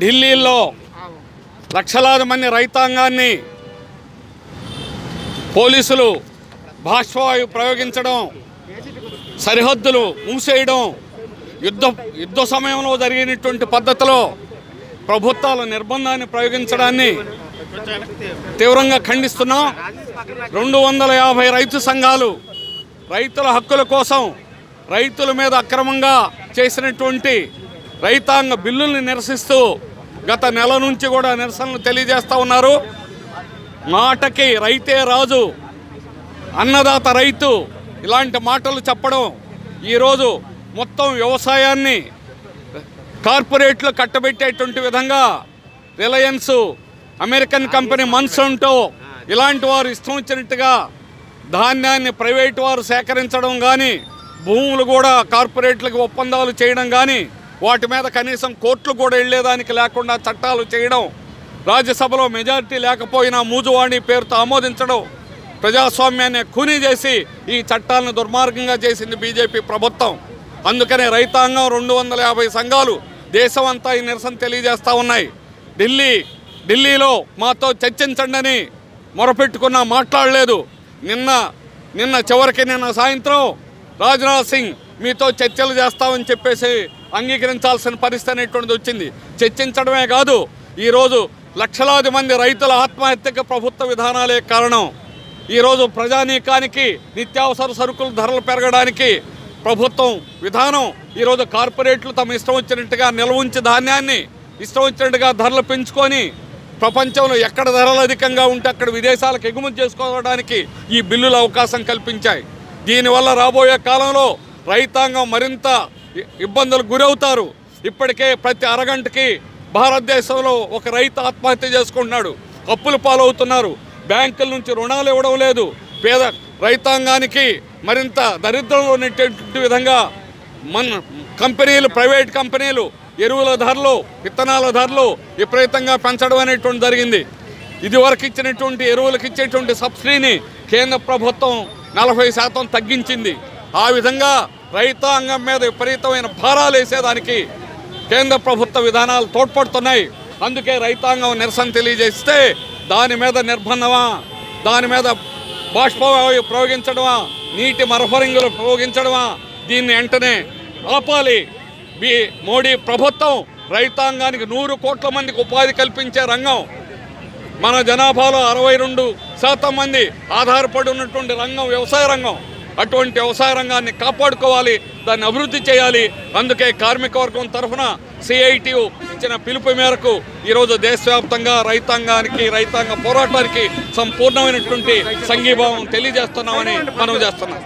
ఢిల్లీలో లక్షలాది మంది రైతాంగాన్ని పోలీసులు బాష్పవాయు ప్రయోగించడం సరిహద్దులు మూసేయడం యుద్ధ యుద్ధ సమయంలో జరిగినటువంటి పద్ధతిలో ప్రభుత్వాల నిర్బంధాన్ని ప్రయోగించడాన్ని తీవ్రంగా ఖండిస్తున్నాం. రెండు వందల యాభై రైతు సంఘాలు రైతుల హక్కుల కోసం రైతుల మీద అక్రమంగా చేసినటువంటి రైతాంగ బిల్లుల్ని నిరసిస్తూ గత నెల నుంచి కూడా నిరసనలు తెలియజేస్తూ ఉన్నారు. మాటకి రైతే రాజు అన్నదాత రైతు ఇలాంటి మాటలు చెప్పడం ఈరోజు మొత్తం వ్యవసాయాన్ని కార్పొరేట్లు కట్టబెట్టేటువంటి విధంగా రిలయన్స్ అమెరికన్ కంపెనీ మన్సంటో ఇలాంటి వారు ఇష్టం వచ్చినట్టుగా ధాన్యాన్ని ప్రైవేటు వారు సేకరించడం కానీ భూములు కూడా కార్పొరేట్లకు ఒప్పందాలు చేయడం కానీ వాటి మీద కనీసం కోర్టులు కూడా వెళ్ళేదానికి లేకుండా చట్టాలు చేయడం రాజ్యసభలో మెజారిటీ లేకపోయినా మూజువాణి పేరుతో ఆమోదించడం ప్రజాస్వామ్యాన్ని ఖూనీ చేసి ఈ చట్టాలను దుర్మార్గంగా చేసింది బీజేపీ ప్రభుత్వం. అందుకనే రైతాంగం రెండు వందల యాభై సంఘాలు దేశమంతా ఈ నిరసన తెలియజేస్తూ ఉన్నాయి. ఢిల్లీ ఢిల్లీలో మాతో చర్చించండి అని మొరపెట్టుకున్నా మాట్లాడలేదు. నిన్న నిన్న చివరికి నిన్న సాయంత్రం రాజ్నాథ్ సింగ్ మీతో చర్చలు చేస్తామని చెప్పేసి అంగీకరించాల్సిన పరిస్థితి అనేటువంటిది వచ్చింది. చర్చించడమే కాదు ఈరోజు లక్షలాది మంది రైతుల ఆత్మహత్యకు ప్రభుత్వ విధానాలే కారణం. ఈరోజు ప్రజానీకానికి నిత్యావసర సరుకుల ధరలు పెరగడానికి ప్రభుత్వం విధానం ఈరోజు కార్పొరేట్లు తమ ఇష్టం వచ్చినట్టుగా నిల్వ ఉంచి ధాన్యాన్ని ఇష్టం వచ్చినట్టుగా ధరలు పెంచుకొని ప్రపంచంలో ఎక్కడ ధరలు అధికంగా ఉంటే అక్కడ విదేశాలకు ఎగుమతి చేసుకోవడానికి ఈ బిల్లులు అవకాశం కల్పించాయి. దీనివల్ల రాబోయే కాలంలో రైతాంగం మరింత ఇబ్బందులకు గురవుతారు. ఇప్పటికే ప్రతి అరగంటకి భారతదేశంలో ఒక రైతు ఆత్మహత్య చేసుకుంటున్నాడు. అప్పుల పాలవుతున్నారు. బ్యాంకుల నుంచి రుణాలు ఇవ్వడం లేదు. పేద రైతాంగానికి మరింత దరిద్రంలో నెట్టేటువంటి విధంగా మన కంపెనీలు ప్రైవేట్ కంపెనీలు ఎరువుల ధరలు విత్తనాల ధరలు విపరీతంగా పెంచడం అనేటువంటి జరిగింది. ఇదివరకు ఇచ్చినటువంటి ఎరువులకు ఇచ్చేటువంటి సబ్సిడీని కేంద్ర ప్రభుత్వం నలభై శాతం తగ్గించింది. ఆ విధంగా రైతాంగం మీద విపరీతమైన భారాలు వేసేదానికి కేంద్ర ప్రభుత్వ విధానాలు తోడ్పడుతున్నాయి. అందుకే రైతాంగం నిరసన తెలియజేస్తే దాని మీద నిర్బంధమా దాని మీద బాష్పవాయు ప్రయోగించడమా? నీటి మరఫరింగులు ప్రయోగించడమా? దీన్ని వెంటనే ఆపాలి. బి మోడీ ప్రభుత్వం రైతాంగానికి నూరు కోట్ల మందికి ఉపాధి కల్పించే రంగం. మన జనాభాలో అరవై రెండు శాతం మంది ఆధారపడి ఉన్నటువంటి రంగం వ్యవసాయ రంగం. అటువంటి వ్యవసాయ రంగాన్ని కాపాడుకోవాలి దాన్ని అభివృద్ధి చేయాలి. అందుకే కార్మిక వర్గం తరఫున సిఐటియు ఇచ్చిన పిలుపు మేరకు ఈరోజు దేశవ్యాప్తంగా రైతాంగానికి రైతాంగ పోరాటానికి సంపూర్ణమైనటువంటి సంఘీభావం తెలియజేస్తున్నామని మనం చేస్తున్నాం.